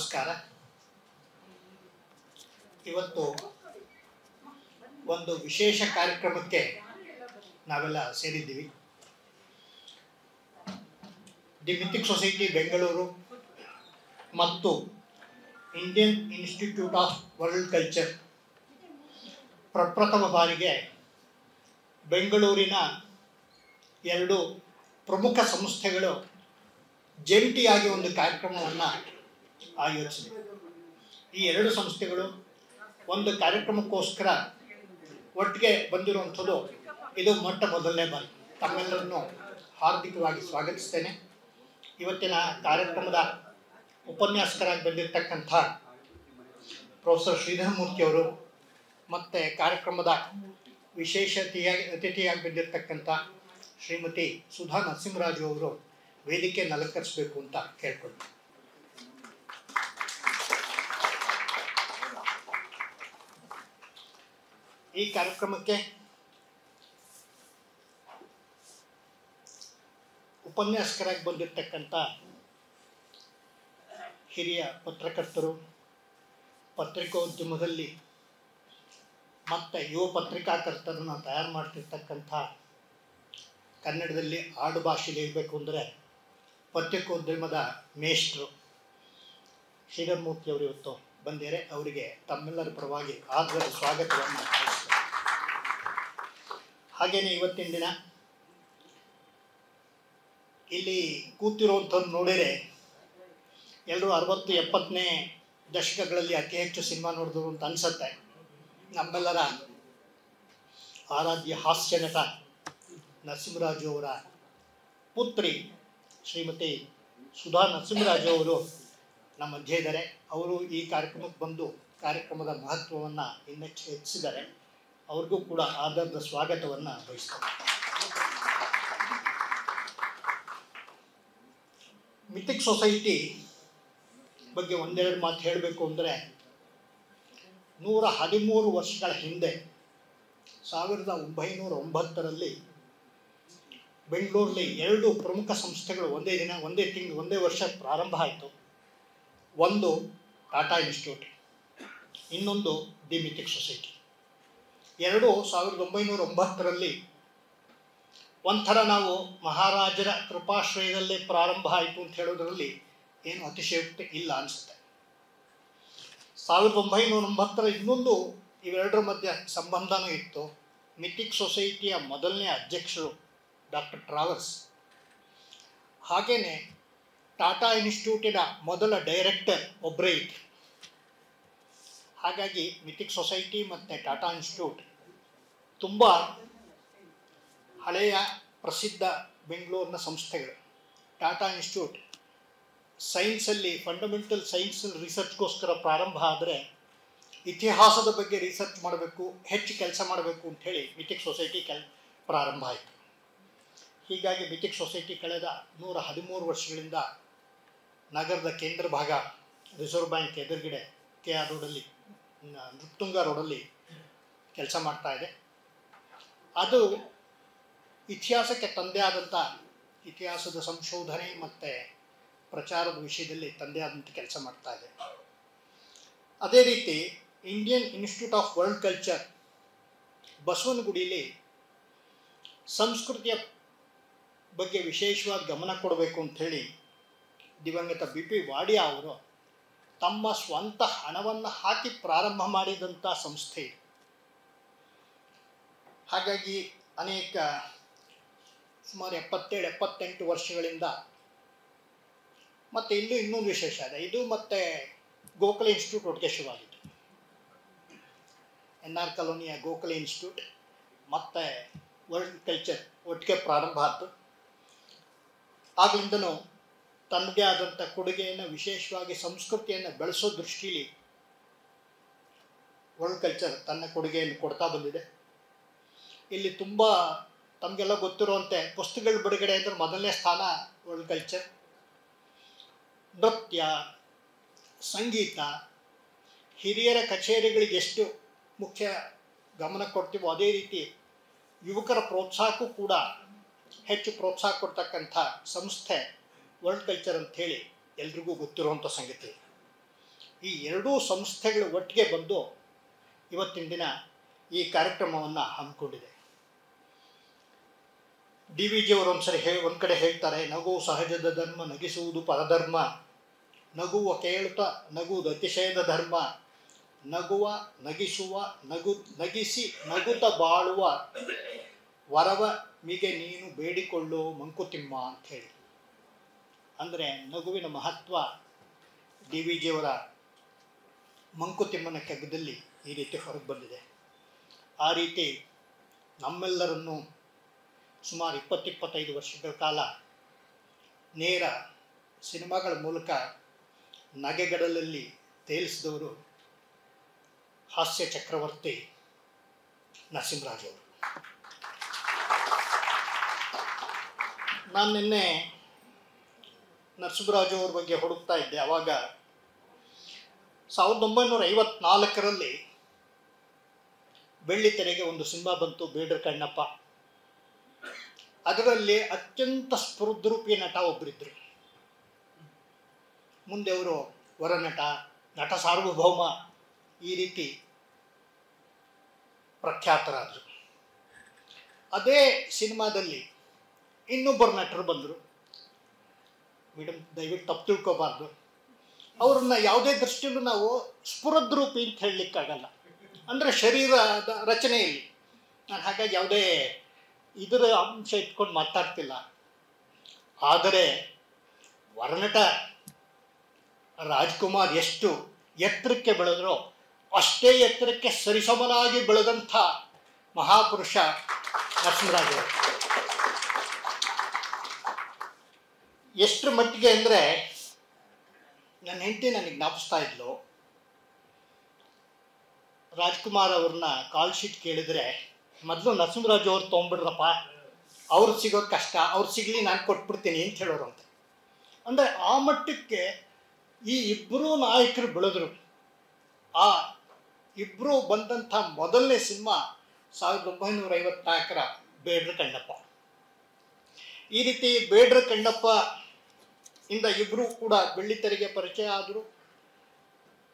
ನಮಸ್ಕಾರ. ಇವತ್ತು ಒಂದು ವಿಶೇಷ ಕಾರ್ಯಕ್ರಮಕ್ಕೆ ನಾವೆಲ್ಲ ಸೇರಿದ್ದೀವಿ. ದಿ ಮಿಥಿಕ್ ಸೊಸೈಟಿ ಬೆಂಗಳೂರು ಮತ್ತು Indian institute of world culture ಪ್ರಪ್ರಥಮ ಬಾರಿಗೆ ಬೆಂಗಳೂರಿನ ಎರಡು ಪ್ರಮುಖ ಸಂಸ್ಥೆಗಳು ಜಂಟಿಯಾಗಿ ಒಂದು ಕಾರ್ಯಕ್ರಮವನ್ನು ಆಯೋಜಿಸಿದೆ ಈ ಎರಡು ಸಂಸ್ಥೆಗಳು ಒಂದು ಕಾರ್ಯಕ್ರಮಕ್ಕೋಸ್ಕರ ಒಟ್ಟಿಗೆ ಬಂದಿರುವಂಥದ್ದು ಇದು ಮೊಟ್ಟ ಮೊದಲನೇ ಬಾರಿ. ತಮ್ಮೆಲ್ಲರನ್ನು ಹಾರ್ದಿಕವಾಗಿ ಸ್ವಾಗತಿಸ್ತೇನೆ. ಇವತ್ತಿನ ಕಾರ್ಯಕ್ರಮದ ಉಪನ್ಯಾಸಕರಾಗಿ ಬಂದಿರತಕ್ಕಂಥ ಪ್ರೊಫೆಸರ್ ಶ್ರೀಧರಮೂರ್ತಿಯವರು ಮತ್ತು ಕಾರ್ಯಕ್ರಮದ ವಿಶೇಷತೆಯಾಗಿ ಅತಿಥಿಯಾಗಿ ಬಂದಿರತಕ್ಕಂಥ ಶ್ರೀಮತಿ ಸುಧಾ ನರಸಿಂಹರಾಜು ಅವರು ವೇದಿಕೆಯನ್ನು ಅಲಂಕರಿಸಬೇಕು ಅಂತ ಕೇಳ್ಕೊಳ್ತೀನಿ. ಈ ಕಾರ್ಯಕ್ರಮಕ್ಕೆ ಉಪನ್ಯಾಸಕರಾಗಿ ಬಂದಿರತಕ್ಕಂಥ ಹಿರಿಯ ಪತ್ರಕರ್ತರು, ಪತ್ರಿಕೋದ್ಯಮದಲ್ಲಿ ಮತ್ತು ಯುವ ಪತ್ರಿಕಾಕರ್ತರನ್ನು ತಯಾರು ಮಾಡ್ತಿರ್ತಕ್ಕಂಥ ಕನ್ನಡದಲ್ಲಿ ಆಡು ಭಾಷೆಯಲ್ಲಿ ಇರಬೇಕು ಅಂದರೆ ಪತ್ರಿಕೋದ್ಯಮದ ಮೇಷ್ಟ್ರು ಶ್ರೀಧರ್ಮೂರ್ತಿ ಅವರು ಇವತ್ತು ಬಂದಿದ್ದಾರೆ. ಅವರಿಗೆ ತಮ್ಮೆಲ್ಲರ ಪರವಾಗಿ ಆಗ್ರಹ ಸ್ವಾಗತವನ್ನು ಹಾಗೆಯೇ ಇವತ್ತಿನ ದಿನ ಇಲ್ಲಿ ಕೂತಿರುವಂಥದ್ದು ನೋಡಿದರೆ ಎಲ್ಲರೂ ಅರವತ್ತು ಎಪ್ಪತ್ತನೇ ದಶಕಗಳಲ್ಲಿ ಅತಿ ಹೆಚ್ಚು ಸಿನಿಮಾ ನೋಡಿದ್ರು ಅಂತ ಅನಿಸುತ್ತೆ. ನಮ್ಮೆಲ್ಲರ ಆರಾಧ್ಯ ಹಾಸ್ಯ ನಟ ನರಸಿಂಹರಾಜು ಅವರ ಪುತ್ರಿ ಶ್ರೀಮತಿ ಸುಧಾ ನರಸಿಂಹರಾಜು ಅವರು ನಮ್ಮ ಮಧ್ಯೆ ಇದ್ದಾರೆ ಅವರು ಈ ಕಾರ್ಯಕ್ರಮಕ್ಕೆ ಬಂದು ಕಾರ್ಯಕ್ರಮದ ಮಹತ್ವವನ್ನು ಇನ್ನೆಚ್ಚು ಹೆಚ್ಚಿಸಿದ್ದಾರೆ. ಅವ್ರಿಗೂ ಕೂಡ ಆದರ್ದ ಸ್ವಾಗತವನ್ನು ಬಯಸ್ತಾರೆ ಮಿಥಿಕ್ ಸೊಸೈಟಿ ಬಗ್ಗೆ ಒಂದೆರಡು ಮಾತು ಹೇಳಬೇಕು ಅಂದರೆ, ನೂರ ಹದಿಮೂರು ವರ್ಷಗಳ ಹಿಂದೆ, ಸಾವಿರದ ಒಂಬೈನೂರ ಒಂಬತ್ತರಲ್ಲಿ ಬೆಂಗಳೂರಲ್ಲಿ ಎರಡು ಪ್ರಮುಖ ಸಂಸ್ಥೆಗಳು ಒಂದೇ ದಿನ, ಒಂದೇ ತಿಂಗಳು, ಒಂದೇ ವರ್ಷ ಪ್ರಾರಂಭ ಆಯಿತು. ಒಂದು ಟಾಟಾ ಇನ್ಸ್ಟಿಟ್ಯೂಟ್, ಇನ್ನೊಂದು ದಿ ಮಿಥಿಕ್ ಸೊಸೈಟಿ ಎರಡು ಸಾವಿರದ ಒಂಬೈನೂರ ಒಂಬತ್ತರಲ್ಲಿ ಒಂಥರ ನಾವು ಮಹಾರಾಜರ ಕೃಪಾಶ್ರಯದಲ್ಲೇ ಪ್ರಾರಂಭ ಆಯಿತು ಅಂತ ಹೇಳೋದರಲ್ಲಿ ಏನು ಅತಿಶಯೋಕ್ತಿ ಇಲ್ಲ ಅನಿಸುತ್ತೆ. ಸಾವಿರದ ಒಂಬೈನೂರ ಒಂಬತ್ತರ ಇನ್ನೊಂದು ಇವೆರಡರ ಮಧ್ಯೆ ಸಂಬಂಧನೂ ಇತ್ತು. ಮಿಥಿಕ್ ಸೊಸೈಟಿಯ ಮೊದಲನೇ ಅಧ್ಯಕ್ಷರು ಡಾಕ್ಟರ್ ಟ್ರಾವರ್ಸ್. ಹಾಗೆಯೇ ಟಾಟಾ ಇನ್ಸ್ಟಿಟ್ಯೂಟಿನ ಮೊದಲ ಡೈರೆಕ್ಟರ್ ಒಬ್ಬರೇ ಹಾಗಾಗಿ ಮಿಥಿಕ್ ಸೊಸೈಟಿ ಮತ್ತು ಟಾಟಾ ಇನ್ಸ್ಟಿಟ್ಯೂಟ್ ತುಂಬ ಹಳೆಯ ಪ್ರಸಿದ್ಧ ಬೆಂಗಳೂರಿನ ಸಂಸ್ಥೆಗಳು. ಟಾಟಾ ಇನ್ಸ್ಟಿಟ್ಯೂಟ್ ಸೈನ್ಸಲ್ಲಿ ಫಂಡಮೆಂಟಲ್ ಸೈನ್ಸ್ ರಿಸರ್ಚ್ಗೋಸ್ಕರ ಪ್ರಾರಂಭ ಆದರೆ ಇತಿಹಾಸದ ಬಗ್ಗೆ ರಿಸರ್ಚ್ ಮಾಡಬೇಕು, ಹೆಚ್ಚು ಕೆಲಸ ಮಾಡಬೇಕು ಅಂಥೇಳಿ ಮಿಥಿಕ್ ಸೊಸೈಟಿ ಕೆಲ್ ಪ್ರಾರಂಭ ಆಯಿತು. ಹೀಗಾಗಿ ಮಿಥಿಕ್ ಸೊಸೈಟಿ ಕಳೆದ ನೂರ ಹದಿಮೂರು ವರ್ಷಗಳಿಂದ ನಗರದ ಕೇಂದ್ರ ಭಾಗ ರಿಸರ್ವ್ ಬ್ಯಾಂಕ್ ಎದುರುಗಡೆ ಕೆ ಆರ್ ರೋಡಲ್ಲಿ ನೃತ್ಯುಂಗ ರೋಡಲ್ಲಿ ಕೆಲಸ ಮಾಡ್ತಾ ಇದೆ. ಅದು ಇತಿಹಾಸಕ್ಕೆ ತಂದೆ ಆದಂಥ ಇತಿಹಾಸದ ಸಂಶೋಧನೆ ಮತ್ತು ಪ್ರಚಾರದ ವಿಷಯದಲ್ಲಿ ತಂದೆ ಆದಂಥ ಕೆಲಸ ಮಾಡ್ತಾ ಇದೆ. ಅದೇ ರೀತಿ Indian institute of world culture ಬಸವನಗುಡಿಯಲ್ಲಿ ಸಂಸ್ಕೃತಿಯ ಬಗ್ಗೆ ವಿಶೇಷವಾಗಿ ಗಮನ ಕೊಡಬೇಕು ಅಂಥೇಳಿ ದಿವಂಗತ ಬಿ ಪಿ ವಾಡಿಯಾ ಅವರು ತಮ್ಮ ಸ್ವಂತ ಹಣವನ್ನು ಹಾಕಿ ಪ್ರಾರಂಭ ಮಾಡಿದಂಥ ಸಂಸ್ಥೆ ಹಾಗಾಗಿ ಅನೇಕ ಸುಮಾರು ಎಪ್ಪತ್ತೇಳು, ಎಪ್ಪತ್ತೆಂಟು ವರ್ಷಗಳಿಂದ ಮತ್ತು ಇಲ್ಲೂ ಇನ್ನೊಂದು ವಿಶೇಷ ಇದೆ. ಇದು ಮತ್ತು ಗೋಖಲೆ ಇನ್ಸ್ಟಿಟ್ಯೂಟ್ ಒಟ್ಟಿಗೆ ಶುರುವಾಗಿತ್ತು ಎನ್ ಆರ್ ಕಾಲೋನಿಯ ಗೋಖಲೆ ಇನ್ಸ್ಟಿಟ್ಯೂಟ್ ಮತ್ತು ವರ್ಲ್ಡ್ ಕಲ್ಚರ್ ಒಟ್ಟಿಗೆ ಪ್ರಾರಂಭ ಆಯಿತು. ಆಗಲಿಂದನೂ ತನ್ನದೇ ಆದಂಥ ಕೊಡುಗೆಯನ್ನು, ವಿಶೇಷವಾಗಿ ಸಂಸ್ಕೃತಿಯನ್ನು ಬೆಳೆಸೋ ದೃಷ್ಟಿಯಲ್ಲಿ ವರ್ಲ್ಡ್ ಕಲ್ಚರ್ ತನ್ನ ಕೊಡುಗೆಯನ್ನು ಕೊಡ್ತಾ ಬಂದಿದೆ. ಇಲ್ಲಿ ತುಂಬ ತಮಗೆಲ್ಲ ಗೊತ್ತಿರುವಂತೆ ಪುಸ್ತಕಗಳ ಬಿಡುಗಡೆ ಅಂದರೆ ಮೊದಲನೇ ಸ್ಥಾನ ವರ್ಲ್ಡ್ ಕಲ್ಚರ್ ನೃತ್ಯ, ಸಂಗೀತ, ಹಿರಿಯರ ಕಚೇರಿಗಳಿಗೆ ಎಷ್ಟು ಮುಖ್ಯ ಗಮನ ಕೊಡ್ತೀವೋ ಅದೇ ರೀತಿ ಯುವಕರ ಪ್ರೋತ್ಸಾಹಕ್ಕೂ ಕೂಡ ಹೆಚ್ಚು ಪ್ರೋತ್ಸಾಹ ಕೊಡ್ತಕ್ಕಂಥ ಸಂಸ್ಥೆ ವರ್ಲ್ಡ್ ಕಲ್ಚರ್ ಅಂಥೇಳಿ ಎಲ್ರಿಗೂ ಗೊತ್ತಿರುವಂಥ ಸಂಗತಿ. ಈ ಎರಡೂ ಸಂಸ್ಥೆಗಳು ಒಟ್ಟಿಗೆ ಬಂದು ಇವತ್ತಿನ ದಿನ ಈ ಕಾರ್ಯಕ್ರಮವನ್ನು ಹಮ್ಮಿಕೊಂಡಿದೆ. ಡಿ ವಿ ಜಿ ಅವರು ಒಂದ್ಸರಿ ಹೇ, ಒಂದು ಕಡೆ ಹೇಳ್ತಾರೆ, ನಗು ಸಹಜದ ಧರ್ಮ, ನಗಿಸುವುದು ಪರಧರ್ಮ. ನಗುವ ಕೇಳುತ್ತ, ನಗುವುದು ಅತಿಶಯದ ಧರ್ಮ. ನಗುವ, ನಗಿಸುವ, ನಗು, ನಗಿಸಿ ನಗುತ ಬಾಳುವ. ವರವ ಮಿಗೆ ನೀನು ಬೇಡಿಕೊಳ್ಳೋ ಮಂಕುತಿಮ್ಮ ಅಂತ ಹೇಳಿ. ಅಂದರೆ ನಗುವಿನ ಮಹತ್ವ ಡಿ ವಿ ಜಿಯವರ ಮಂಕುತಿಮ್ಮನ ಕೆಗ್ಗದಲ್ಲಿ ಈ ರೀತಿ ಹೊರಗೆ ಬಂದಿದೆ. ಆ ರೀತಿ ನಮ್ಮೆಲ್ಲರನ್ನು ಸುಮಾರು ಇಪ್ಪತ್ತಿಪ್ಪತ್ತೈದು ವರ್ಷಗಳ ಕಾಲ ನೇರ ಸಿನಿಮಾಗಳ ಮೂಲಕ ನಗೆಗಡಲಲ್ಲಿ ತೇಲಿಸಿದವರು ಹಾಸ್ಯ ಚಕ್ರವರ್ತಿ ನರಸಿಂಹರಾಜ್ ಅವರು. ನಾನು ನಿನ್ನೆ ನರಸಿಂಹರಾಜು ಅವ್ರ ಬಗ್ಗೆ ಹುಡುಕ್ತಾ ಇದ್ದೆ. ಆವಾಗ ಸಾವಿರದ ಒಂಬೈನೂರ ಐವತ್ನಾಲ್ಕರಲ್ಲಿ ಬೆಳ್ಳಿ ತೆರೆಗೆ ಒಂದು ಸಿನಿಮಾ ಬಂತು, ಬೇಡ್ರ ಕಣ್ಣಪ್ಪ. ಅದರಲ್ಲಿ ಅತ್ಯಂತ ಸ್ಫುರ್ದ್ರೂಪಿ ನಟ ಒಬ್ಬರಿದ್ದರು ಮುಂದೆ ಅವರು ವರನಟ, ನಟ ಸಾರ್ವಭೌಮ ಈ ರೀತಿ ಪ್ರಖ್ಯಾತರಾದರು. ಅದೇ ಸಿನಿಮಾದಲ್ಲಿ ಇನ್ನೊಬ್ಬರು ನಟರು ಬಂದರು. ಮೇಡಮ್ ದಯವಿಟ್ಟು ತಪ್ಪು ತಿಳ್ಕೋಬಾರ್ದು. ಅವ್ರನ್ನ ಯಾವುದೇ ದೃಷ್ಟಿಯಲ್ಲೂ ನಾವು ಸ್ಫುರದ್ರೂಪಿ ಅಂತ ಹೇಳಲಿಕ್ಕಾಗಲ್ಲ. ಅಂದರೆ ಶರೀರದ ರಚನೆಯಲ್ಲಿ. ನಾನು ಹಾಗಾಗಿ ಯಾವುದೇ ಇದರ ಅಂಶ ಇಟ್ಕೊಂಡು ಮಾತಾಡ್ತಿಲ್ಲ. ಆದರೆ ವರ್ಣಟ ರಾಜ್ಕುಮಾರ್ ಎಷ್ಟು ಎತ್ತರಕ್ಕೆ ಬೆಳೆದ್ರೋ ಅಷ್ಟೇ ಎತ್ತರಕ್ಕೆ ಸರಿಸಮನಾಗಿ ಬೆಳೆದಂಥ ಮಹಾಪುರುಷ ನರಸಿಂಹರಾಜ ಎಷ್ಟು ಮಟ್ಟಿಗೆ ಅಂದರೆ ನನ್ನ ಹೆಂಡತಿ ನನಗೆ ಜ್ಞಾಪಿಸ್ತಾ ಇದ್ಲು. ರಾಜ್ಕುಮಾರ್ ಅವ್ರನ್ನ ಕಾಲ್ ಶೀಟ್ ಕೇಳಿದರೆ ಮೊದಲು ನರಸಿಂಹರಾಜು ಅವ್ರು ತೊಗೊಂಬಿಡ್ರಪ್ಪ ಅವ್ರು ಸಿಗೋದು ಕಷ್ಟ, ಅವ್ರು ಸಿಗಲಿ ನಾನು ಕೊಟ್ಬಿಡ್ತೀನಿ ಅಂತ ಹೇಳೋರು ಅಂತ. ಅಂದರೆ ಆ ಮಟ್ಟಕ್ಕೆ ಈ ಇಬ್ಬರೂ ನಾಯಕರು ಬೆಳೆದ್ರು. ಆ ಇಬ್ಬರು ಬಂದಂಥ ಮೊದಲನೇ ಸಿನಿಮಾ ಸಾವಿರದ ಒಂಬೈನೂರ ಐವತ್ನಾಲ್ಕರ ಬೇಡ್ರ ಕಣ್ಣಪ್ಪ. ಈ ರೀತಿ ಬೇಡ್ರ ಕಣ್ಣಪ್ಪ ಇಂದ ಇಬ್ಬರು ಕೂಡ ಬೆಳ್ಳಿತೆರೆಗೆ ಪರಿಚಯ ಆದರು.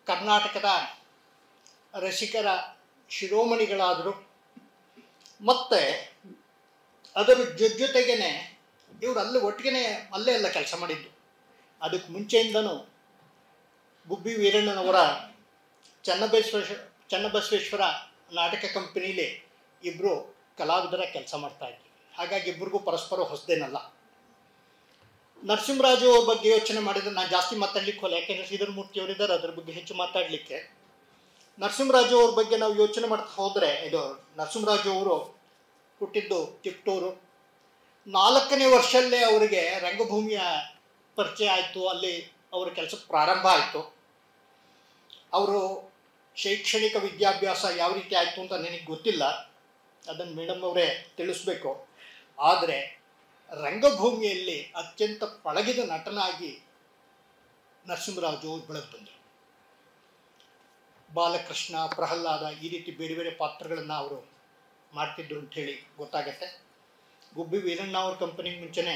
ಕರ್ನಾಟಕದ ರಸಿಕರ, ಶಿರೋಮಣಿಗಳಾದರು. ಮತ್ತು ಅದರ ಜೊತೆಗೇನೆ ಇವರು ಅಲ್ಲಿ ಒಟ್ಟಿಗೆ ಅಲ್ಲೇ ಎಲ್ಲ ಕೆಲಸ ಮಾಡಿದ್ದು. ಅದಕ್ಕೆ ಮುಂಚೆಯಿಂದನೂ ಗುಬ್ಬಿ ವೀರಣ್ಣನವರ ಚನ್ನಬಸವೇಶ್ವರ ಚನ್ನಬಸವೇಶ್ವರ ನಾಟಕ ಕಂಪನಿಲಿ ಇಬ್ಬರು ಕಲಾವಿದರ ಕೆಲಸ ಮಾಡ್ತಾಯಿದ್ರು ಹಾಗಾಗಿ ಇಬ್ಬರಿಗೂ ಪರಸ್ಪರ ಹೊಸದೇನಲ್ಲ. ನರಸಿಂಹರಾಜು ಬಗ್ಗೆ ಯೋಚನೆ ಮಾಡಿದ್ರೆ ನಾನು ಜಾಸ್ತಿ ಮಾತಾಡ್ಲಿಕ್ಕೆ ಹೋಗಲ್ಲ ಯಾಕೆಂದರೆ ಶ್ರೀಧರ್ ಮೂರ್ತಿ ಅವರಿದ್ದಾರೆ ಅದ್ರ ಬಗ್ಗೆ ಹೆಚ್ಚು ಮಾತಾಡಲಿಕ್ಕೆ. ನರಸಿಂಹರಾಜು ಅವ್ರ ಬಗ್ಗೆ ನಾವು ಯೋಚನೆ ಮಾಡ್ತಾ ಹೋದರೆ, ಇದು ನರಸಿಂಹರಾಜು ಅವರು ಹುಟ್ಟಿದ್ದು ತಿಪ್ಟೂರು ನಾಲ್ಕನೇ ವರ್ಷಲ್ಲೇ ಅವರಿಗೆ ರಂಗಭೂಮಿಯ ಪರಿಚಯ ಆಯಿತು, ಅಲ್ಲಿ ಅವರ ಕೆಲಸ ಪ್ರಾರಂಭ ಆಯಿತು. ಅವರು ಶೈಕ್ಷಣಿಕ ವಿದ್ಯಾಭ್ಯಾಸ ಯಾವ ರೀತಿ ಆಯಿತು ಅಂತ ನನಗೆ ಗೊತ್ತಿಲ್ಲ. ಅದನ್ನು ಮೇಡಮ್ ಅವರೇ ತಿಳಿಸ್ಬೇಕು. ಆದರೆ ರಂಗಭೂಮಿಯಲ್ಲಿ ಅತ್ಯಂತ ಪಳಗಿದ ನಟನಾಗಿ ನರಸಿಂಹರಾಜು ಬೆಳೆದು ಬಂದರು ಬಾಲಕೃಷ್ಣ, ಪ್ರಹ್ಲಾದ ಈ ರೀತಿ ಬೇರೆ ಬೇರೆ ಪಾತ್ರಗಳನ್ನು ಅವರು ಮಾಡ್ತಿದ್ರು ಅಂಥೇಳಿ ಗೊತ್ತಾಗತ್ತೆ. ಗುಬ್ಬಿ ವೀರಣ್ಣ ಅವ್ರ ಕಂಪನಿ ಮುಂಚೆನೆ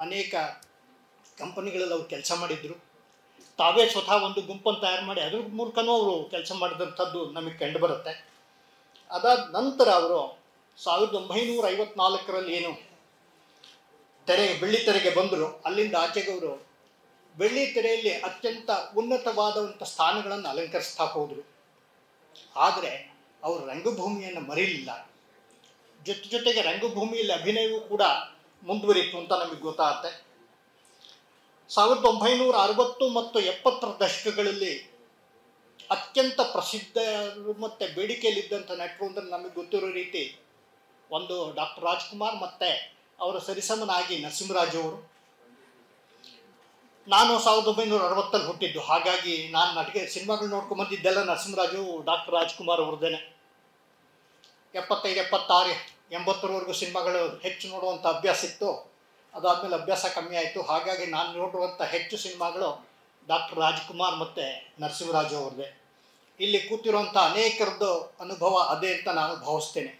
ಅನೇಕ ಕಂಪನಿಗಳಲ್ಲಿ ಅವ್ರು ಕೆಲಸ ಮಾಡಿದ್ರು. ತಾವೇ ಸ್ವತಃ ಒಂದು ಗುಂಪನ್ನು ತಯಾರು ಮಾಡಿ ಅದ್ರ ಮೂಲಕನೂ ಅವರು ಕೆಲಸ ಮಾಡಿದಂಥದ್ದು ನಮಗೆ ಕಂಡು ಬರುತ್ತೆ. ಅದಾದ ನಂತರ ಅವರು ಸಾವಿರದ ಒಂಬೈನೂರ ಐವತ್ನಾಲ್ಕರಲ್ಲಿ ಏನು ತೆರೆ, ಬೆಳ್ಳಿ ತೆರೆಗೆ ಬಂದರು. ಅಲ್ಲಿಂದ ಆಚೆಗೆ ಅವರು ಬೆಳ್ಳಿ ತೆರೆಯಲ್ಲಿ ಅತ್ಯಂತ ಉನ್ನತವಾದಂಥ ಸ್ಥಾನಗಳನ್ನು ಅಲಂಕರಿಸ್ತಾ ಹೋದರು. ಆದರೆ ಅವರು ರಂಗಭೂಮಿಯನ್ನು ಮರೀಲಿಲ್ಲ ಜೊತೆ ಜೊತೆಗೆ ರಂಗಭೂಮಿಯಲ್ಲಿ ಅಭಿನಯವೂ ಕೂಡ ಮುಂದುವರಿತು ಅಂತ ನಮಗೆ ಗೊತ್ತಾಗುತ್ತೆ. ಸಾವಿರದ ಒಂಬೈನೂರ ಅರವತ್ತು ಮತ್ತು ಎಪ್ಪತ್ತರ ದಶಕಗಳಲ್ಲಿ ಅತ್ಯಂತ ಪ್ರಸಿದ್ಧ ಮತ್ತು ಬೇಡಿಕೆಯಲ್ಲಿದ್ದಂಥ ನಟರು ಅಂದರೆ ನಮಗೆ ಗೊತ್ತಿರೋ ರೀತಿ ಒಂದು ಡಾಕ್ಟರ್ ರಾಜ್ಕುಮಾರ್ ಮತ್ತು ಅವರ ಸರಿಸಮನಾಗಿ ನರಸಿಂಹರಾಜು ಅವರು. ನಾನು ಸಾವಿರದ ಒಂಬೈನೂರ ಅರವತ್ತಲ್ಲಿ ಹುಟ್ಟಿದ್ದು. ಹಾಗಾಗಿ ನಾನು ನಟಿಗೆ ಸಿನಿಮಾಗಳು ನೋಡ್ಕೊಂಡು ಬಂದಿದ್ದೆಲ್ಲ ನರಸಿಂಹರಾಜು ಡಾಕ್ಟರ್ ರಾಜ್ಕುಮಾರ್ ಅವ್ರದ್ದೇನೆ. ಎಪ್ಪತ್ತೈದು, ಎಪ್ಪತ್ತಾರು, ಎಂಬತ್ತರವರೆಗೂ ಸಿನಿಮಾಗಳು ಹೆಚ್ಚು ನೋಡುವಂಥ ಅಭ್ಯಾಸ ಇತ್ತು. ಅದಾದಮೇಲೆ ಅಭ್ಯಾಸ ಕಮ್ಮಿ ಆಯಿತು. ಹಾಗಾಗಿ ನಾನು ನೋಡುವಂಥ ಹೆಚ್ಚು ಸಿನಿಮಾಗಳು ಡಾಕ್ಟರ್ ರಾಜ್ಕುಮಾರ್ ಮತ್ತು ನರಸಿಂಹರಾಜು ಅವ್ರದ್ದೇ. ಇಲ್ಲಿ ಕೂತಿರುವಂಥ ಅನೇಕರದ್ದು ಅನುಭವ ಅದೇ ಅಂತ ನಾನು ಭಾವಿಸ್ತೇನೆ.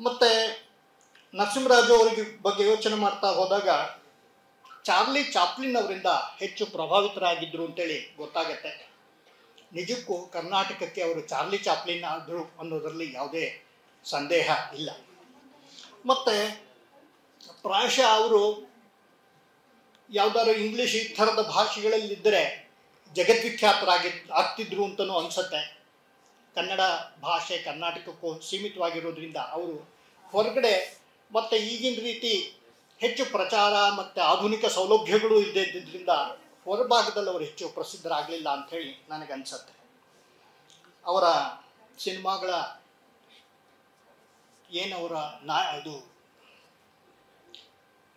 ಮತ್ತು ನರಸಿಂಹರಾಜು ಅವ್ರಿಗೆ ಬಗ್ಗೆ ಯೋಚನೆ ಮಾಡ್ತಾ ಹೋದಾಗ ಚಾರ್ಲಿ ಚಾಪ್ಲಿನ್ ಅವರಿಂದ ಹೆಚ್ಚು ಪ್ರಭಾವಿತರಾಗಿದ್ದರು ಅಂತೇಳಿ ಗೊತ್ತಾಗತ್ತೆ. ನಿಜಕ್ಕೂ ಕರ್ನಾಟಕಕ್ಕೆ ಅವರು ಚಾರ್ಲಿ ಚಾಪ್ಲಿನ್ ಆದರು ಅನ್ನೋದರಲ್ಲಿ ಯಾವುದೇ ಸಂದೇಹ ಇಲ್ಲ. ಮತ್ತು ಪ್ರಾಯಶಃ ಅವರು ಯಾವುದಾದ್ರು ಇಂಗ್ಲೀಷ್ ಈ ಥರದ ಭಾಷೆಗಳಲ್ಲಿದ್ದರೆ ಜಗದ್ವಿಖ್ಯಾತರಾಗಿ ಆಗ್ತಿದ್ರು ಅಂತಲೂ ಅನಿಸುತ್ತೆ. ಕನ್ನಡ ಭಾಷೆ ಕರ್ನಾಟಕಕ್ಕೂ ಸೀಮಿತವಾಗಿರೋದ್ರಿಂದ ಅವರು ಹೊರಗಡೆ ಮತ್ತು ಈಗಿನ ರೀತಿ ಹೆಚ್ಚು ಪ್ರಚಾರ ಮತ್ತು ಆಧುನಿಕ ಸೌಲಭ್ಯಗಳು ಇಲ್ಲದೆ ಇದ್ದಿದ್ದರಿಂದ ಹೊರಭಾಗದಲ್ಲಿ ಅವರು ಹೆಚ್ಚು ಪ್ರಸಿದ್ಧರಾಗಲಿಲ್ಲ ಅಂಥೇಳಿ ನನಗನ್ಸತ್ತೆ ಅವರ ಸಿನಿಮಾಗಳ ಏನು ಅವರ ನಾ ಅದು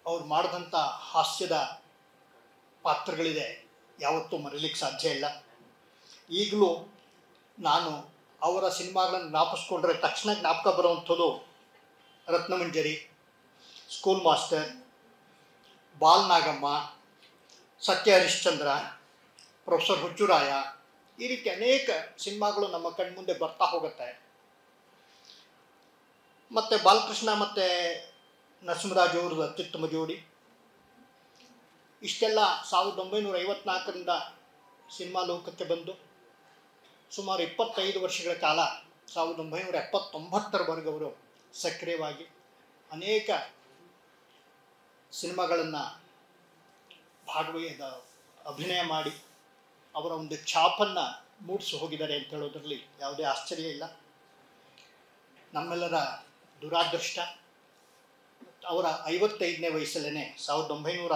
ಅವ್ರು ಮಾಡಿದಂಥ ಹಾಸ್ಯದ ಪಾತ್ರಗಳಿದೆ ಯಾವತ್ತೂ ಮರೀಲಿಕ್ಕೆ ಸಾಧ್ಯ ಇಲ್ಲ. ಈಗಲೂ ನಾನು ಅವರ ಸಿನಿಮಾಗಳನ್ನು ಜ್ಞಾಪಿಸ್ಕೊಂಡ್ರೆ ತಕ್ಷಣ ಜ್ಞಾಪಕ ಬರುವಂಥದ್ದು Ratnamanjari school master ಬಾಲ್ನಾಗಮ್ಮ Satya Harishchandra professor Huchuraya ಈ ರೀತಿ ಅನೇಕ ಸಿನಿಮಾಗಳು ನಮ್ಮ ಕಣ್ಮುಂದೆ ಬರ್ತಾ ಹೋಗುತ್ತೆ. ಮತ್ತು ಬಾಲಕೃಷ್ಣ ಮತ್ತು ನರಸಿಂಹರಾಜ್ ಅವ್ರದ್ದು ಅತ್ಯುತ್ತಮ ಜೋಡಿ. ಇಷ್ಟೆಲ್ಲ ಸಾವಿರದ ಒಂಬೈನೂರ ಐವತ್ನಾಲ್ಕರಿಂದ ಸಿನಿಮಾ ಲೋಕಕ್ಕೆ ಬಂದು ಸುಮಾರು ಇಪ್ಪತ್ತೈದು ವರ್ಷಗಳ ಕಾಲ, ಸಾವಿರದ ಒಂಬೈನೂರ ಎಪ್ಪತ್ತೊಂಬತ್ತರವರೆಗೂ ಅವರು ಸಕ್ರಿಯವಾಗಿ ಅನೇಕ ಸಿನಿಮಾಗಳನ್ನು ಭಾಗವಹಿದ ಅಭಿನಯ ಮಾಡಿ ಅವರ ಒಂದು ಛಾಪನ್ನು ಮೂಡಿಸಿ ಹೋಗಿದ್ದಾರೆ ಅಂತ ಹೇಳೋದ್ರಲ್ಲಿ ಯಾವುದೇ ಆಶ್ಚರ್ಯ ಇಲ್ಲ. ನಮ್ಮೆಲ್ಲರ ದುರಾದೃಷ್ಟ. ಅವರ ಐವತ್ತೈದನೇ ವಯಸ್ಸಲ್ಲೇ ಸಾವಿರದ ಒಂಬೈನೂರ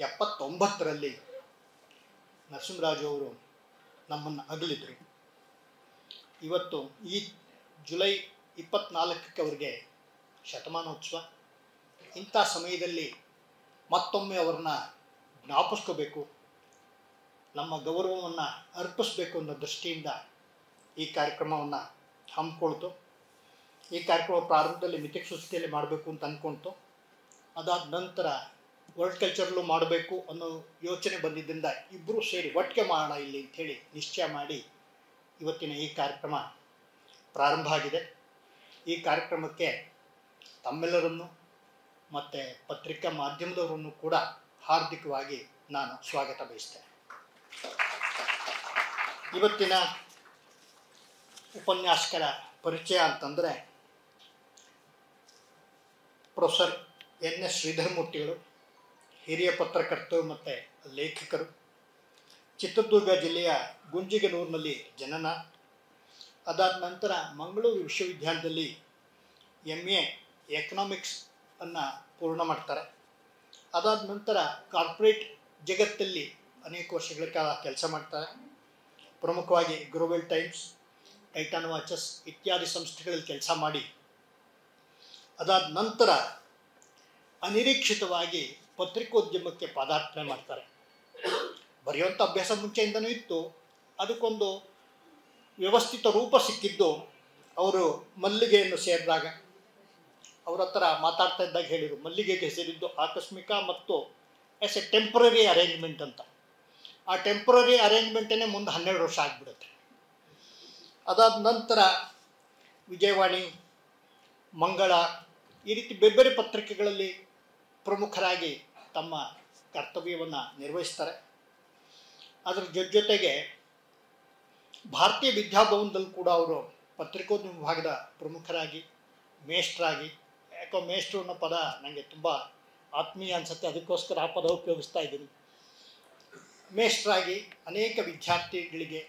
ಎಪ್ಪತ್ತೊಂಬತ್ತರಲ್ಲಿ ನರಸಿಂಹರಾಜು ಅವರು ನಮ್ಮನ್ನು ಅಗಲಿದ್ರು. ಇವತ್ತು ಈ ಜುಲೈ ಇಪ್ಪತ್ನಾಲ್ಕಕ್ಕೆ ಅವರಿಗೆ ಶತಮಾನೋತ್ಸವ. ಇಂಥ ಸಮಯದಲ್ಲಿ ಮತ್ತೊಮ್ಮೆ ಅವ್ರನ್ನ ಜ್ಞಾಪಿಸ್ಕೋಬೇಕು. ನಮ್ಮ ಗೌರವವನ್ನು ಅರ್ಪಿಸಬೇಕು ಅನ್ನೋ ದೃಷ್ಟಿಯಿಂದ ಈ ಕಾರ್ಯಕ್ರಮವನ್ನು ಹಮ್ಮಿಕೊಳ್ತು. ಈ ಕಾರ್ಯಕ್ರಮ ಪ್ರಾರಂಭದಲ್ಲಿ ಮಿತಿಕ್ ಸುಸ್ಥಿತಿಯಲ್ಲಿ ಮಾಡಬೇಕು ಅಂತ ಅಂದ್ಕೊಳ್ತು ಅದಾದ ನಂತರ ವರ್ಲ್ಡ್ ಕಲ್ಚರಲ್ಲೂ ಮಾಡಬೇಕು ಅನ್ನೋ ಯೋಚನೆ ಬಂದಿದ್ದರಿಂದ ಇಬ್ಬರೂ ಸೇರಿ ಒಟ್ಟಿಗೆ ಮಾಡೋಣ ಇಲ್ಲಿ ಅಂಥೇಳಿ ನಿಶ್ಚಯ ಮಾಡಿ ಇವತ್ತಿನ ಈ ಕಾರ್ಯಕ್ರಮ ಪ್ರಾರಂಭ ಆಗಿದೆ. ಈ ಕಾರ್ಯಕ್ರಮಕ್ಕೆ ತಮ್ಮೆಲ್ಲರನ್ನು ಮತ್ತು ಪತ್ರಿಕಾ ಮಾಧ್ಯಮದವರನ್ನು ಕೂಡ ಹಾರ್ದಿಕವಾಗಿ ನಾನು ಸ್ವಾಗತ ಬಯಸ್ತೇನೆ. ಇವತ್ತಿನ ಉಪನ್ಯಾಸಕರ ಪರಿಚಯ ಅಂತಂದರೆ ಪ್ರೊಫೆಸರ್ ಎನ್ ಎಸ್ ಶ್ರೀಧರಮೂರ್ತಿಗಳು, ಹಿರಿಯ ಪತ್ರಕರ್ತರು ಮತ್ತು ಲೇಖಕರು. ಚಿತ್ರದುರ್ಗ ಜಿಲ್ಲೆಯ ಗುಂಜಿಗನೂರಿನಲ್ಲಿ ಜನನ. ಅದಾದ ನಂತರ ಮಂಗಳೂರು ವಿಶ್ವವಿದ್ಯಾಲಯದಲ್ಲಿ ಎಂ ಎ, ಎಕನಾಮಿಕ್ಸ್ ಅನ್ನು ಪೂರ್ಣ ಮಾಡ್ತಾರೆ. ಅದಾದ ನಂತರ ಕಾರ್ಪೊರೇಟ್ ಜಗತ್ತಲ್ಲಿ ಅನೇಕ ವರ್ಷಗಳ ಕಾಲ ಕೆಲಸ ಮಾಡ್ತಾರೆ. ಪ್ರಮುಖವಾಗಿ ಗ್ಲೋಬಲ್ ಟೈಮ್ಸ್ ಟೈಟಾನ್ ವಾಚಸ್ ಇತ್ಯಾದಿ ಸಂಸ್ಥೆಗಳಲ್ಲಿ ಕೆಲಸ ಮಾಡಿ. ಅದಾದ ನಂತರ ಅನಿರೀಕ್ಷಿತವಾಗಿ ಪತ್ರಿಕೋದ್ಯಮಕ್ಕೆ ಪಾದಾರ್ಪಣೆ ಮಾಡ್ತಾರೆ. ಬರೆಯುವಂಥ ಅಭ್ಯಾಸ ಮುಂಚೆಯಿಂದನೂ ಇತ್ತು. ಅದಕ್ಕೊಂದು ವ್ಯವಸ್ಥಿತ ರೂಪ ಸಿಕ್ಕಿದ್ದು ಅವರು ಮಲ್ಲಿಗೆಯನ್ನು ಸೇರಿದಾಗ. ಅವ್ರ ಹತ್ರ ಮಾತಾಡ್ತಾ ಇದ್ದಾಗ ಹೇಳಿದರು ಮಲ್ಲಿಗೆಗೆ ಹೆಸರಿದ್ದು ಆಕಸ್ಮಿಕ ಮತ್ತು ಎಸ್ ಎ ಟೆಂಪ್ರರಿ ಅರೇಂಜ್ಮೆಂಟ್ ಅಂತ. ಆ ಟೆಂಪ್ರರಿ ಅರೇಂಜ್ಮೆಂಟೇ ಮುಂದೆ ಹನ್ನೆರಡು ವರ್ಷ ಆಗಿಬಿಡುತ್ತೆ. ಅದಾದ ನಂತರ ವಿಜಯವಾಣಿ, ಮಂಗಳ ಈ ರೀತಿ ಬೇರೆ ಪತ್ರಿಕೆಗಳಲ್ಲಿ ಪ್ರಮುಖರಾಗಿ ತಮ್ಮ ಕರ್ತವ್ಯವನ್ನು ನಿರ್ವಹಿಸ್ತಾರೆ. ಅದರ ಜೊತೆ ಜೊತೆಗೆ ಭಾರತೀಯ ವಿದ್ಯಾಭವನದಲ್ಲಿ ಕೂಡ ಅವರು ಪತ್ರಿಕೋದ್ಯಮ ವಿಭಾಗದ ಪ್ರಮುಖರಾಗಿ, ಮೇಷ್ಟ್ರಾಗಿ ಯಾಕೋ ಮೇಷ್ಟ್ರು ಅನ್ನೋ ಪದ ನನಗೆ ತುಂಬ ಆತ್ಮೀಯ ಅನಿಸುತ್ತೆ. ಅದಕ್ಕೋಸ್ಕರ ಆ ಪದ ಉಪಯೋಗಿಸ್ತಾ ಇದ್ದೀನಿ. ಮೇಷ್ಟ್ರಾಗಿ ಅನೇಕ ವಿದ್ಯಾರ್ಥಿಗಳಿಗೆ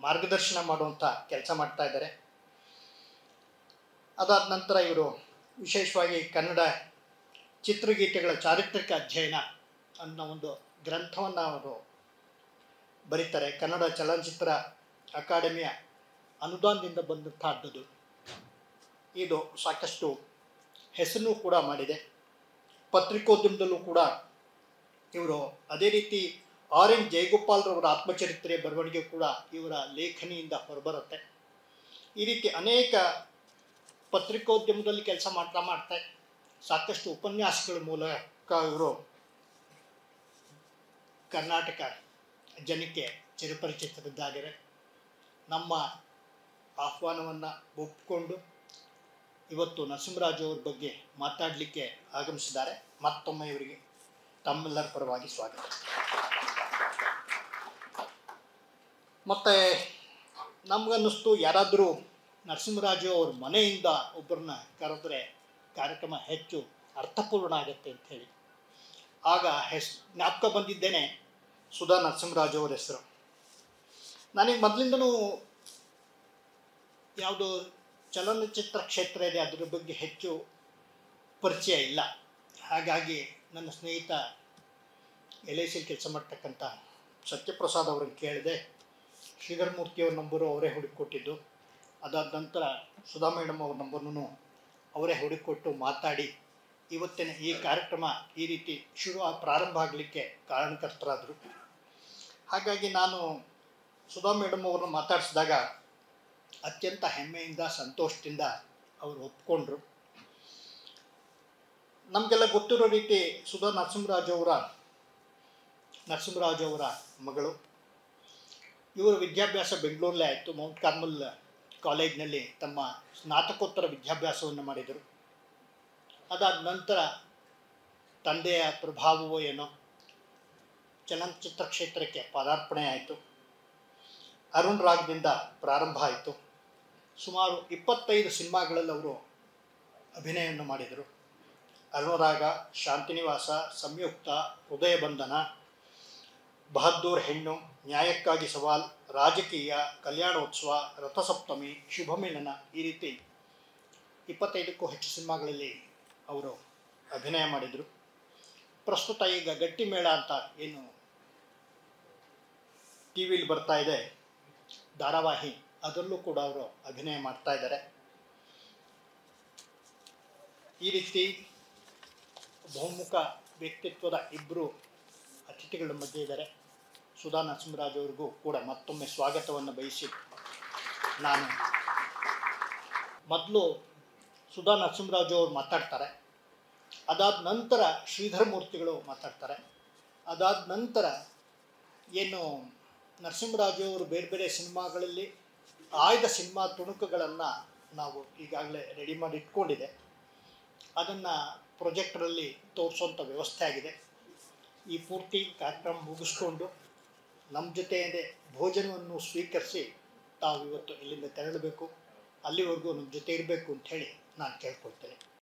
ಮಾರ್ಗದರ್ಶನ ಮಾಡುವಂಥ ಕೆಲಸ ಮಾಡ್ತಾ ಇದ್ದಾರೆ. ಅದಾದ ನಂತರ ಇವರು ವಿಶೇಷವಾಗಿ ಕನ್ನಡ ಚಿತ್ರಗೀತೆಗಳ ಚಾರಿತ್ರಿಕ ಅಧ್ಯಯನ ಅನ್ನೋ ಒಂದು ಗ್ರಂಥವನ್ನು ಅವರು ಬರೀತಾರೆ. ಕನ್ನಡ ಚಲನಚಿತ್ರ ಅಕಾಡೆಮಿಯ ಅನುದಾನದಿಂದ ಬಂದಂಥದ್ದು ಇದು ಸಾಕಷ್ಟು ಹೆಸರು ಕೂಡ ಮಾಡಿದೆ. ಪತ್ರಿಕೋದ್ಯಮದಲ್ಲೂ ಕೂಡ ಇವರು ಅದೇ ರೀತಿ ಆರ್ ಎನ್ ಜಯಗೋಪಾಲ್ರವರ ಆತ್ಮಚರಿತ್ರೆ ಬರವಣಿಗೆ ಕೂಡ ಇವರ ಲೇಖನಿಯಿಂದ ಹೊರಬರುತ್ತೆ. ಈ ರೀತಿ ಅನೇಕ ಪತ್ರಿಕೋದ್ಯಮದಲ್ಲಿ ಕೆಲಸ ಮಾಡ್ತಾ ಮಾಡ್ತಾ ಸಾಕಷ್ಟು ಉಪನ್ಯಾಸಗಳ ಮೂಲಕ ಇವರು ಕರ್ನಾಟಕ ಜನಕ್ಕೆ ಚಿರಪರಿಚಿತರಿದ್ದಾಗಿದ್ದಾರೆ. ನಮ್ಮ ಆಹ್ವಾನವನ್ನು ಒಪ್ಪಿಕೊಂಡು ಇವತ್ತು ನರಸಿಂಹರಾಜು ಅವ್ರ ಬಗ್ಗೆ ಮಾತಾಡಲಿಕ್ಕೆ ಆಗಮಿಸಿದ್ದಾರೆ. ಮತ್ತೊಮ್ಮೆ ಇವರಿಗೆ ತಮ್ಮೆಲ್ಲರ ಪರವಾಗಿ ಸ್ವಾಗತ. ಮತ್ತೆ ನಮಗನ್ನಿಸ್ತು ಯಾರಾದರೂ ನರಸಿಂಹರಾಜು ಅವ್ರ ಮನೆಯಿಂದ ಒಬ್ಬರನ್ನ ಕರೆದ್ರೆ ಕಾರ್ಯಕ್ರಮ ಹೆಚ್ಚು ಅರ್ಥಪೂರ್ಣ ಆಗುತ್ತೆ ಅಂತ ಹೇಳಿ. ಆಗ ಹೆಸ್, ಜ್ಞಾಪಕ ಬಂದಿದ್ದೇನೆ ಸುಧಾ ನರಸಿಂಹರಾಜು ಅವರ ಹೆಸರು. ನನಗೆ ಮೊದಲಿಂದನೂ ಯಾವುದು ಚಲನಚಿತ್ರ ಕ್ಷೇತ್ರ ಇದೆ ಅದರ ಬಗ್ಗೆ ಹೆಚ್ಚು ಪರಿಚಯ ಇಲ್ಲ. ಹಾಗಾಗಿ ನನ್ನ ಸ್ನೇಹಿತ ಎಲ್ ಐ ಸಿಲಿ ಕೆಲಸ ಮಾಡ್ತಕ್ಕಂಥ ಸತ್ಯಪ್ರಸಾದ್ ಅವ್ರನ್ನ ಕೇಳಿದೆ. ಶ್ರೀಧರಮೂರ್ತಿಯವ್ರ ನಂಬರು ಅವರೇ ಹುಡುಕಿಕೊಟ್ಟಿದ್ದು. ಅದಾದ ನಂತರ ಸುಧಾ ಮೇಡಮ್ ಅವ್ರ ನಂಬರ್ನು ಅವರೇ ಹುಡುಕಿಕೊಟ್ಟು ಮಾತಾಡಿ, ಇವತ್ತಿನ ಈ ಕಾರ್ಯಕ್ರಮ ಈ ರೀತಿ ಶುರು ಪ್ರಾರಂಭ ಆಗಲಿಕ್ಕೆ ಕಾರಣಕರ್ತರಾದರು. ಹಾಗಾಗಿ ನಾನು ಸುಧಾ ಮೇಡಮ್ ಅವ್ರನ್ನ ಮಾತಾಡಿಸಿದಾಗ ಅತ್ಯಂತ ಹೆಮ್ಮೆಯಿಂದ, ಸಂತೋಷದಿಂದ ಅವರು ಒಪ್ಕೊಂಡ್ರು. ನಮಗೆಲ್ಲ ಗೊತ್ತಿರೋ ರೀತಿ ಸುಧಾ ನರಸಿಂಹರಾಜ್ ಅವರ ನರಸಿಂಹರಾಜ್ ಅವರ ಮಗಳು. ಇವರ ವಿದ್ಯಾಭ್ಯಾಸ ಬೆಂಗಳೂರಲ್ಲೇ ಆಯಿತು. ಮೌಂಟ್ ಕಾರ್ಮಲ್ ಕಾಲೇಜ್ನಲ್ಲಿ ತಮ್ಮ ಸ್ನಾತಕೋತ್ತರ ವಿದ್ಯಾಭ್ಯಾಸವನ್ನು ಮಾಡಿದರು. ಅದಾದ ನಂತರ ತಂದೆಯ ಪ್ರಭಾವವೋ ಏನೋ ಚಲನಚಿತ್ರ ಕ್ಷೇತ್ರಕ್ಕೆ ಪದಾರ್ಪಣೆ ಆಯಿತು. ಅರುಣ್ ರಾಗ್ದಿಂದ ಪ್ರಾರಂಭ ಆಯಿತು. ಸುಮಾರು ಇಪ್ಪತ್ತೈದು ಸಿನಿಮಾಗಳಲ್ಲಿ ಅವರು ಅಭಿನಯವನ್ನು ಮಾಡಿದರು. ಅನುರಾಗ ಶಾಂತಿನಿವಾಸ, ಸಂಯುಕ್ತ ಹೃದಯ ಬಂಧನ ಬಹದ್ದೂರ್ ಹೆಣ್ಣು, ನ್ಯಾಯಕ್ಕಾಗಿ ಸವಾಲ್, ರಾಜಕೀಯ, ಕಲ್ಯಾಣೋತ್ಸವ, ರಥಸಪ್ತಮಿ, ಶುಭಮಿಲನ ಈ ರೀತಿ ಇಪ್ಪತ್ತೈದಕ್ಕೂ ಹೆಚ್ಚು ಸಿನಿಮಾಗಳಲ್ಲಿ ಅವರು ಅಭಿನಯ ಮಾಡಿದರು. ಪ್ರಸ್ತುತ ಈಗ ಗಟ್ಟಿಮೇಳ ಅಂತ ಏನು ಟಿ ವಿಲಿ ಬರ್ತಾ ಇದೆ. ಧಾರಾವಾಹಿ. ಅದರಲ್ಲೂ ಕೂಡ ಅವರು ಅಭಿನಯ ಮಾಡ್ತಾ ಇದ್ದಾರೆ. ಈ ರೀತಿ ಬಹುಮುಖ ವ್ಯಕ್ತಿತ್ವದ ಇಬ್ಬರು ಅತಿಥಿಗಳ ಮಧ್ಯೆ ಇದ್ದಾರೆ. ಸುಧಾ ನರಸಿಂಹರಾಜ್ ಅವ್ರಿಗೂ ಕೂಡ ಮತ್ತೊಮ್ಮೆ ಸ್ವಾಗತವನ್ನು ಬಯಸಿ ನಾನು ಮೊದಲು ಸುಧಾ ನರಸಿಂಹರಾಜು ಅವರು ಮಾತಾಡ್ತಾರೆ. ಅದಾದ ನಂತರ ಶ್ರೀಧರ ಮೂರ್ತಿಗಳು ಮಾತಾಡ್ತಾರೆ. ಅದಾದ ನಂತರ ಏನು ನರಸಿಂಹರಾಜು ಅವರು ಬೇರೆ ಬೇರೆ ಸಿನಿಮಾಗಳಲ್ಲಿ ಆಯ್ದ ಸಿನಿಮಾ ತುಣುಕುಗಳನ್ನು ನಾವು ಈಗಾಗಲೇ ರೆಡಿ ಮಾಡಿ ಇಟ್ಕೊಂಡಿದೆ. ಅದನ್ನು ಪ್ರೊಜೆಕ್ಟರಲ್ಲಿ ತೋರಿಸುವಂಥ ವ್ಯವಸ್ಥೆ ಆಗಿದೆ. ಈ ಪೂರ್ತಿ ಕಾರ್ಯಕ್ರಮ ಮುಗಿಸ್ಕೊಂಡು ನಮ್ಮ ಜೊತೆಯೇ ಭೋಜನವನ್ನು ಸ್ವೀಕರಿಸಿ ತಾವು ಇವತ್ತು ಇಲ್ಲಿಂದ ತೆರಳಬೇಕು. ಅಲ್ಲಿವರೆಗೂ ನಮ್ಮ ಜೊತೆ ಇರಬೇಕು ಅಂತ ಹೇಳಿ ನಾನು ಕೇಳ್ಕೊಳ್ತೇನೆ.